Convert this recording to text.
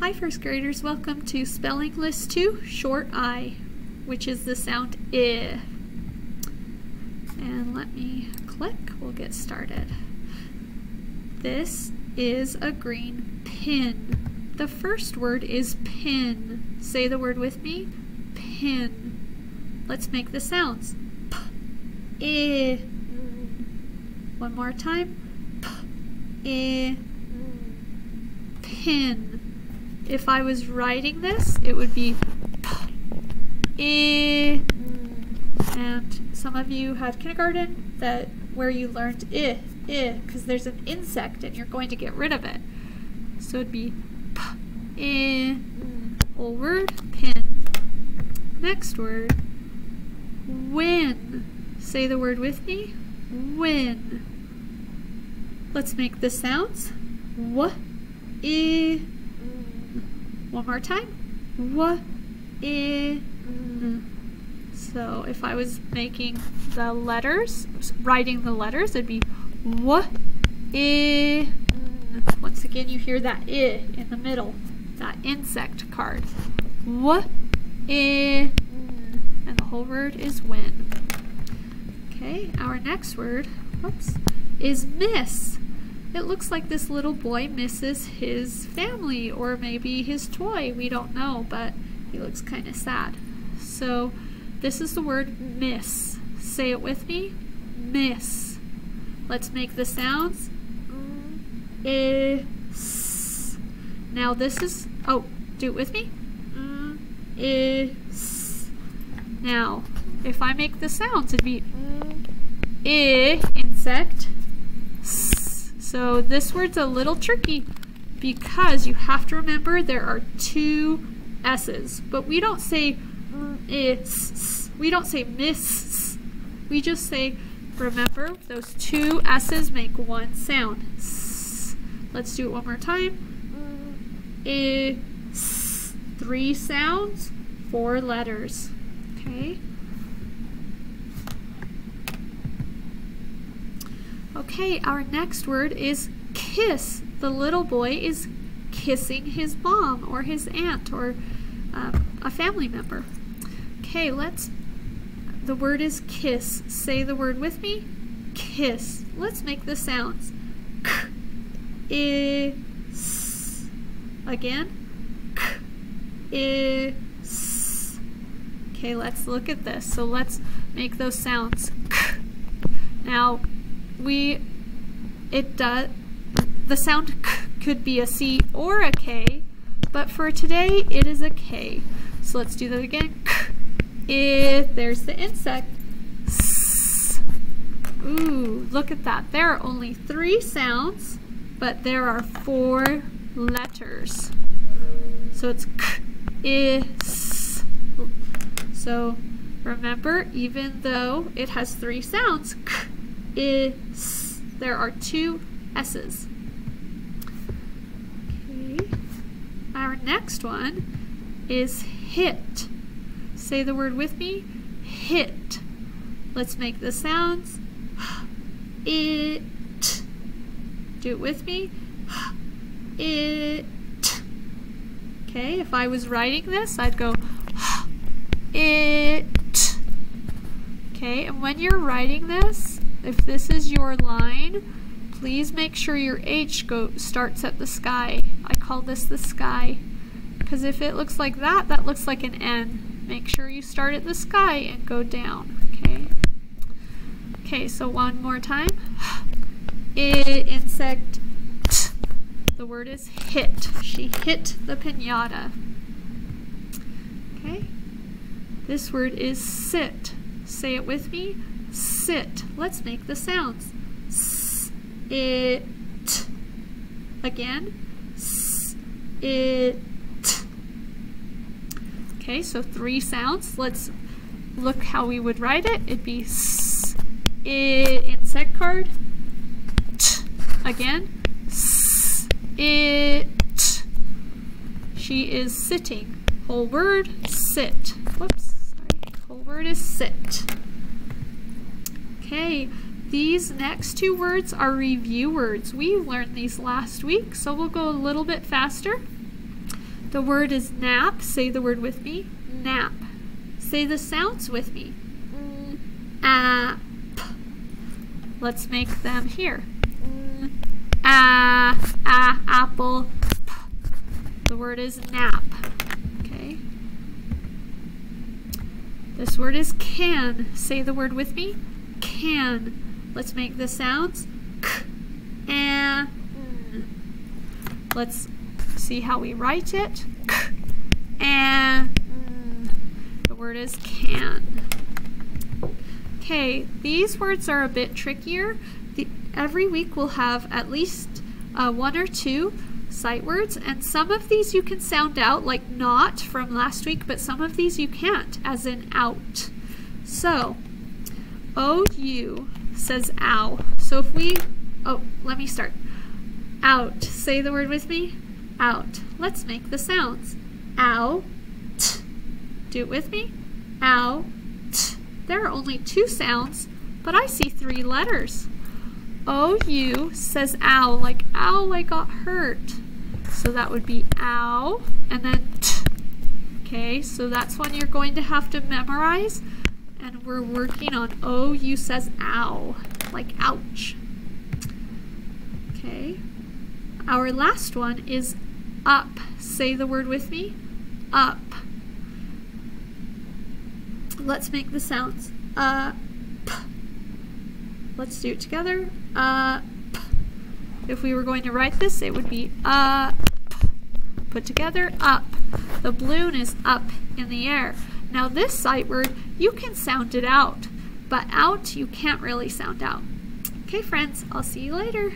Hi first graders, welcome to Spelling List 2, short I, which is the sound I. And let me click, we'll get started. This is a green pin. The first word is pin. Say the word with me, pin. Let's make the sounds. P, I. One more time. P, I, pin. If I was writing this, it would be I. And some of you had kindergarten that where you learned I, I, because there's an insect and you're going to get rid of it. So it'd be P, I, whole word, pin. Next word, win. Say the word with me, win. Let's make the sounds. W, I, one more time. So if I was making the letters, writing the letters, it'd be. Once again, you hear that I in the middle, that insect card. And the whole word is win. Okay, our next word, whoops, is miss. It looks like this little boy misses his family or maybe his toy. We don't know, but he looks kind of sad. So this is the word miss. Say it with me. Miss. Let's make the sounds. Mm, is. Now this is, oh, do it with me. Mm, is. Now, if I make the sounds, it'd be mm, I, insect, so this word's a little tricky because you have to remember there are two S's, but we don't say is, we don't say miss, we just say, remember, those two S's make one sound. Let's do it one more time. Is, three sounds, four letters, okay? Okay, our next word is kiss. The little boy is kissing his mom or his aunt or um, a family member. Okay, let's, the word is kiss. Say the word with me. Kiss. Let's make the sounds. K, I, S. Again. K, I, S. Okay, let's look at this. So let's make those sounds. K. Now, we, it does, the sound could be a C or a K, but for today it is a K. So let's do that again. K, I, there's the insect. S. Ooh, look at that. There are only three sounds, but there are four letters. So it's k, I, S. So remember, even though it has three sounds, k, is. There are two S's. Okay. Our next one is hit. Say the word with me. Hit. Let's make the sounds. It. Do it with me. It. Okay, if I was writing this, I'd go it. Okay, and when you're writing this, if this is your line, please make sure your H go starts at the sky. I call this the sky. Because if it looks like that, that looks like an N. Make sure you start at the sky and go down, okay? Okay, so one more time. I, insect. The word is hit. She hit the pinata. Okay? This word is sit. Say it with me sit. Let's make the sounds. S, it. Again. S, it. Okay, so three sounds. Let's look how we would write it. It'd be s, it, insect card. T, again. S, it. She is sitting. Whole word, sit. Whoops, sorry. Whole word is sit. Okay, these next two words are review words. We learned these last week, so we'll go a little bit faster. The word is nap. Say the word with me. Nap. Say the sounds with me. App. Let's make them here. Ah, ah, apple. The word is nap. Okay. This word is can. Say the word with me. Can. Let's make the sounds. K, and. Let's see how we write it. K, and. The word is can. Okay, these words are a bit trickier. The, every week we'll have at least uh, one or two sight words, and some of these you can sound out, like not from last week, but some of these you can't, as in out. So, OU says ow. So if we, oh, let me start. Out. Say the word with me. Out. Let's make the sounds. Ow. T. Do it with me. Ow. T. There are only two sounds, but I see three letters. OU says ow, like ow, I got hurt. So that would be ow, and then t. Okay, so that's one you're going to have to memorize. And we're working on OU says ow, like ouch. Okay. Our last one is up. Say the word with me. Up. Let's make the sounds. Uh. Let's do it together. Uh. If we were going to write this, it would be uh. Put together, up. The balloon is up in the air. Now this sight word, you can sound it out, but out you can't really sound out. Okay friends, I'll see you later.